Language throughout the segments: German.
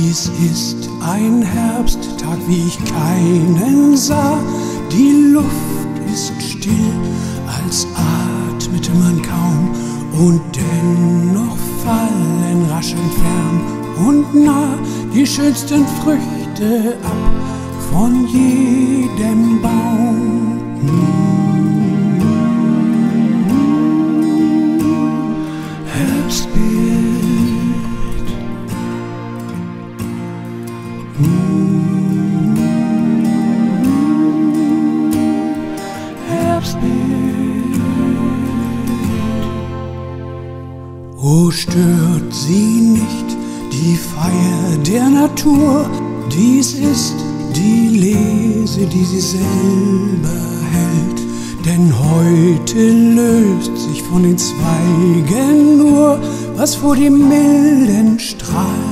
Dies ist ein Herbsttag, wie ich keinen sah. Die Luft ist still, als atmete man kaum. Und dennoch fallen rasch entfernt und nah die schönsten Früchte ab von jedem Baum. O stört sie nicht die Feier der Natur, dies ist die Lese, die sie selber hält. Denn heute löst sich von den Zweigen nur, was vor dem milden Strahl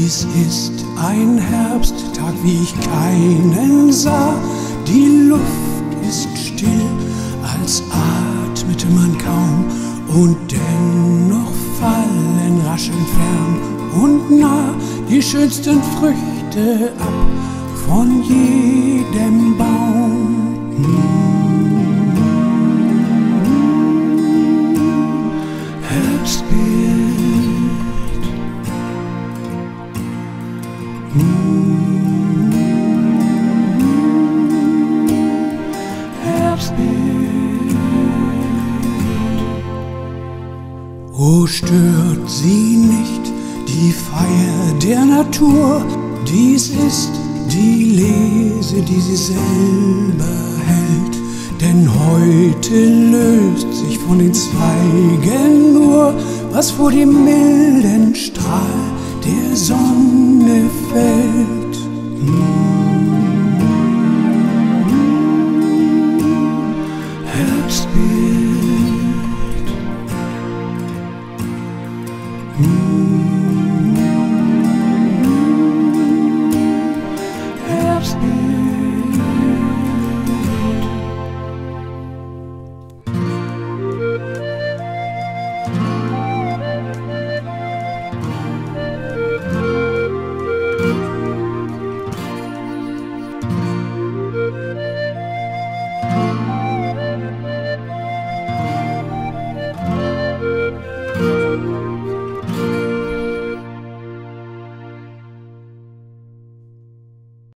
Dies ist ein Herbsttag, wie ich keinen sah. Die Luft ist still, als atmete man kaum. Und dennoch fallen rasch entfernt und nah die schönsten Früchte ab von jedem O stört sie nicht die Feier der Natur, dies ist die Lese, die sie selber hält. Denn heute löst sich von den Zweigen nur, was vor dem milden Strahl der Sonne fällt.